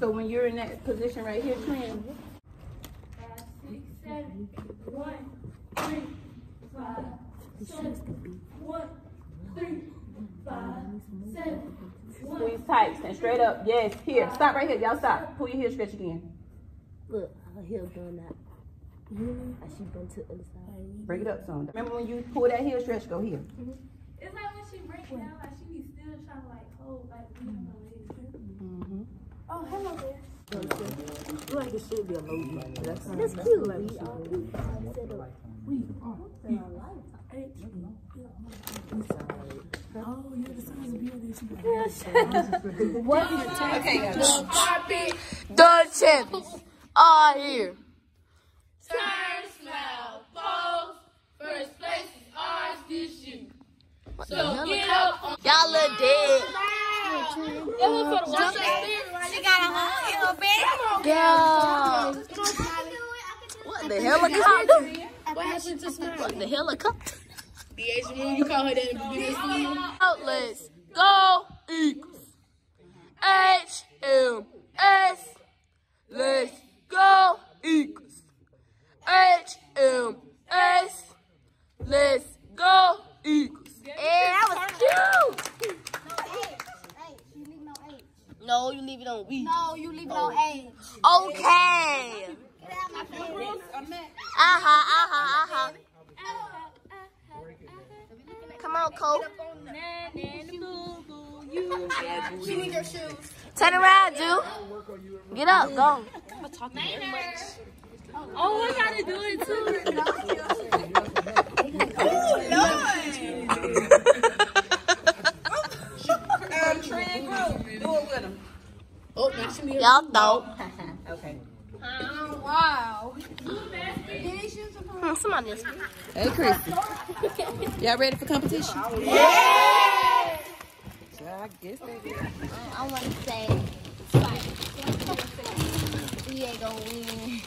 So when you're in that position right here, twin, Five, six, seven, one, three, five, seven, one, three, five, seven, one. squeeze tight, stand straight up. Yes, here. Stop right here. Y'all stop. Pull your heel stretch again. Look, her heel doing that. I she been to the other side. Break it up some. Remember when you pull that heel stretch, go here. It's like when she breaks down, like she be still trying to like hold, like lean on her legs. Mm-hmm. Oh, hello there. Like it should be a low That's, That's cute. Like we all we set up. We The champions are here. Turn, smile, pose. First place is ours this year. So get up on Y'all look dead. She got a whole little bit. Yeah. What the helicopter? What happened to smile? What the helicopter? The Asian woman, you call her that in the beginning of? Let's go Eagles. H M S. Let's go Eagles. H M S. Let's go Eagles. Yeah, that was cute. No, you leave it on we. No, you leave it on A. Okay. Uh huh, uh huh, uh huh. Come on, Cole. She need your shoes. Turn around, dude. Get up, go. Oh, I gotta do it too. Um, Oh, now she need Y'all thought. Okay. Wow. Hmm, somebody else. Hey, Chrissy. Y'all ready for competition? Yeah! I guess they did. I want to say, we ain't gonna win.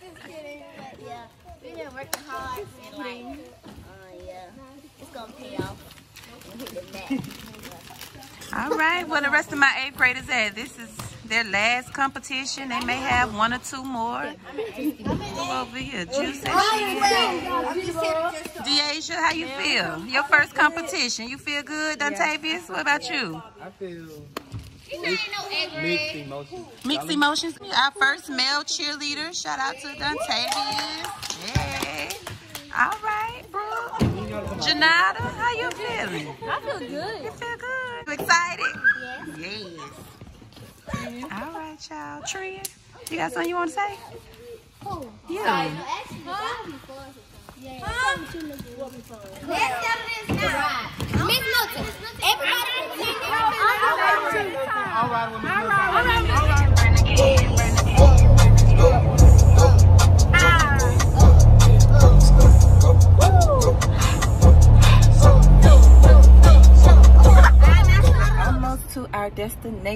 Just kidding, but yeah, we've been working hard and like, uh, yeah, it's gonna pay off. We'll hit the net. All right, well, the rest of my eighth graders at this is their last competition. They may have one or two more. Who over here? Juice and Deasia, how you feel? Your first competition. You feel good, Dontavius? What about you? I feel mixed emotions. Mixed emotions. Our first male cheerleader. Shout out to Dontavius. Hey. All right, bro. Janata, how you feeling? I feel good. You feel good? You excited? Yes. Yes. All right, y'all. Tria, you got something you want to say? Yeah. Actually, that would. Yeah, huh? Let's settle this now. Miss Milton, everybody All right,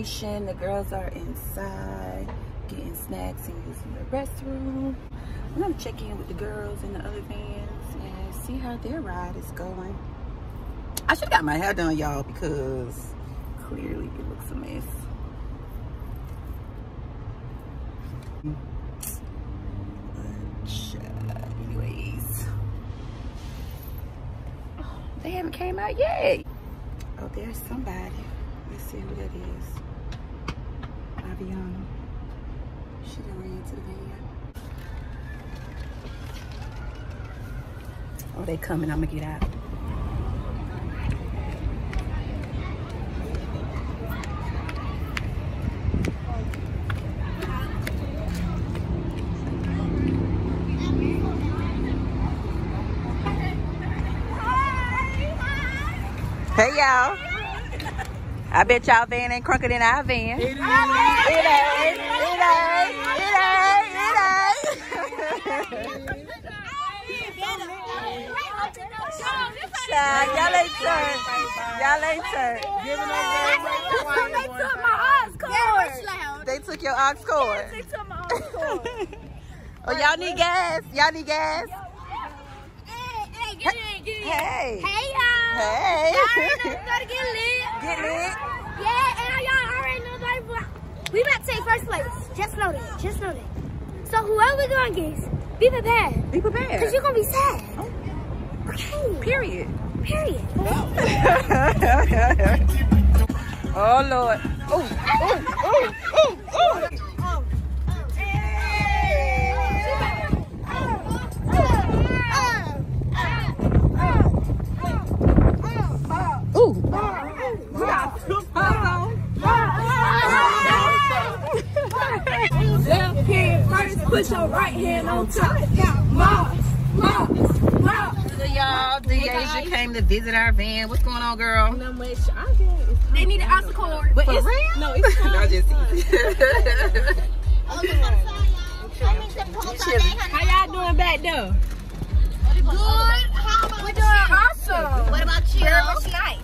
The girls are inside getting snacks and using the restroom. I'm gonna check in with the girls in the other vans and see how their ride is going. I should have got my hair done, y'all, because clearly it looks a mess. Anyways, oh, they haven't came out yet. Oh, there's somebody. Let's see who that is. Aviana. She done ran into the. Oh, they coming. I'm gonna get out. Hey, y'all. I bet y'all van ain't crunker than our van. It is. It ain't. It ain't. It ain't. It ain't. Child, y'all ain't turned. Y'all ain't turned. Giving up that They took my aux cord. They took your aux cord. They took my aux cord. Oh, y'all need gas. Y'all need gas. Hey, hey, get in, again. Hey. Hey y'all. Hey. Y'all know we gotta get lit. Yeah, and y'all already know like we about to take first place. Just know that. Just know that. So whoever we going against, be prepared. Be prepared. Cause you're gonna be sad. Okay. Period. Period. oh Lord. Oh, oh, oh, oh, oh. Visit our van. What's going on, girl? No much. I can't. They need an aux cord. But it's real? No, it's fine. No, just How y'all doing back there? Good. We're doing awesome. What about you? Very nice.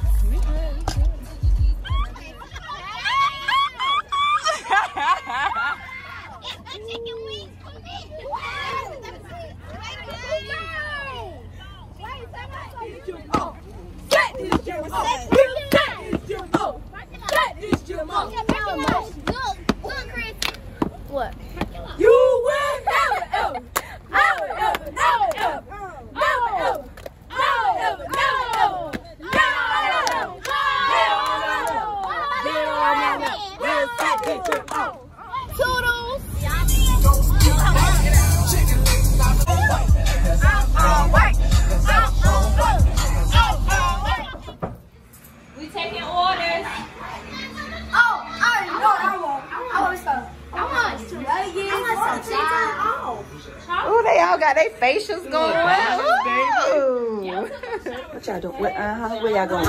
What? Y'all doing? Where, uh-huh. Where y'all going?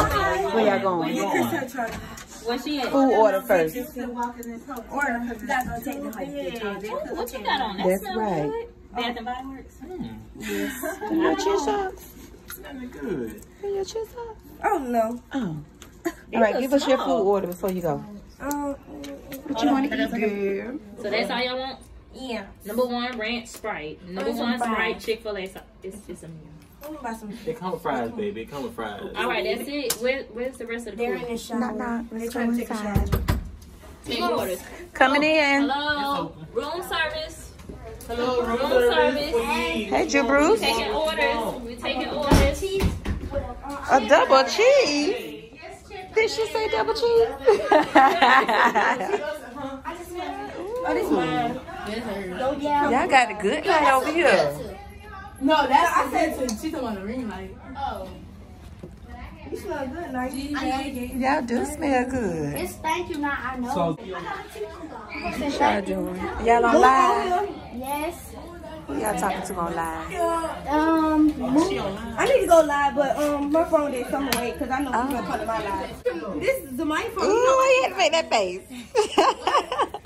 Where y'all going? Where she at? Who order first? What you got on? That That's right. good. Bath and Body Works. Can your chin socks? Good. Can your chin socks? Oh no. Oh. All right, give us your food order before you go. Um, What you want to eat, girl? So that's all y'all want? yeah. Number one, ranch Sprite. Number one, Sprite, Chick fil A. It's just a meal. I'm gonna buy some. It come with fries, baby. It come with fries. All right, that's it. Where, where's the rest of the They're in food? the shower. Knock, knock. They're Let's trying go to take a inside. shower. Take orders. Coming in. Hello, room service. Hello, room service. Hey, Drew Bruce. Taking orders. We're taking orders. A double cheese. Did she say double cheese? Oh, this mine. Y'all got a good night over here. No, that's I said to she's talking about the ring light. Oh. You smell good, Nike. Y'all do smell good. It's thank you, not I know. So, What y'all doing? Y'all on live? yes. Who y'all talking to on live? Um. I need to go live, but um, my phone did some away because I know people gonna come to my live. This is the my phone. Ooh, why you had to make that face?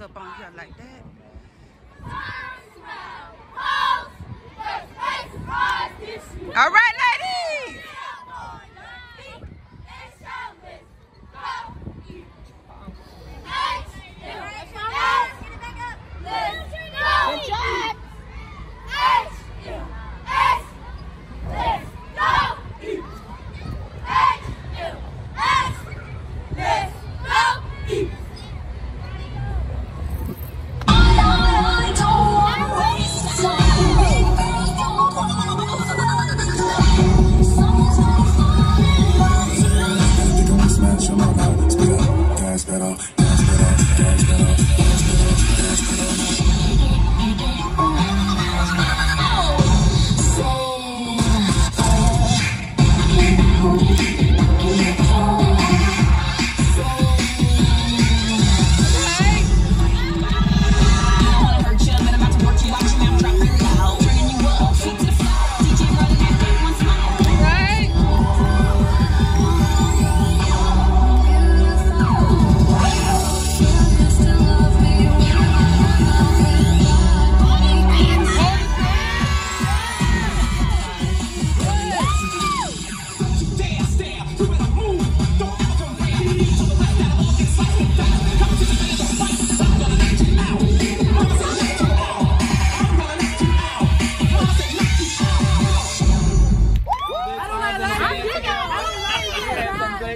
up on here like that. All right, ladies.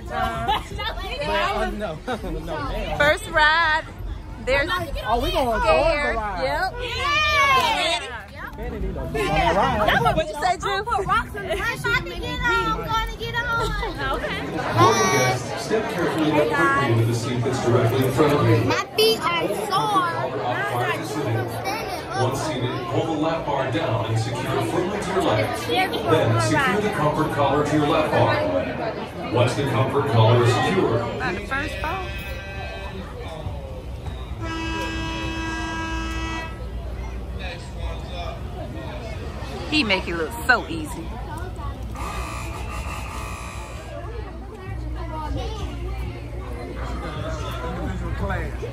Uh, First ride. They're Oh, we going scared. to ride. Yep. That's What you say, Drew? Welcome guests, step carefully but quickly into the seat that's directly in front of you. My feet are sore. Prior to. Once seated, hold the lap bar down and secure firmly to your legs. Then secure the comfort collar to your lap bar. Once the comfort collar is secure, About the first fall. He make it look so easy. Individual class.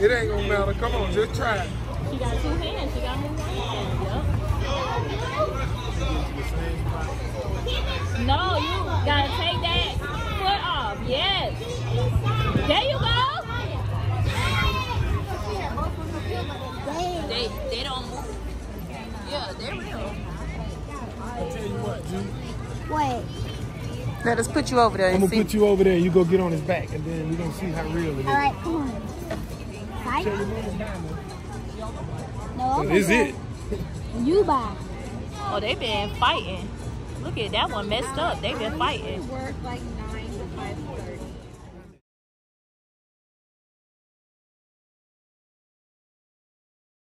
it ain't gonna matter. Come on, just try it. She got two hands. She got one hand. Yep. No, you gotta take that foot off. Yes. There you go. They they don't move. Yeah, they're real. I'll tell you what, G. Wait. Let us put you over there I'm gonna see. put you over there. You go get on his back, and then we're gonna see how real it is. All right, come on. Right? Tell your mama down No, there. I'm That is gonna it. You buy. Oh, they've been fighting. Look at that one messed up. They've been fighting.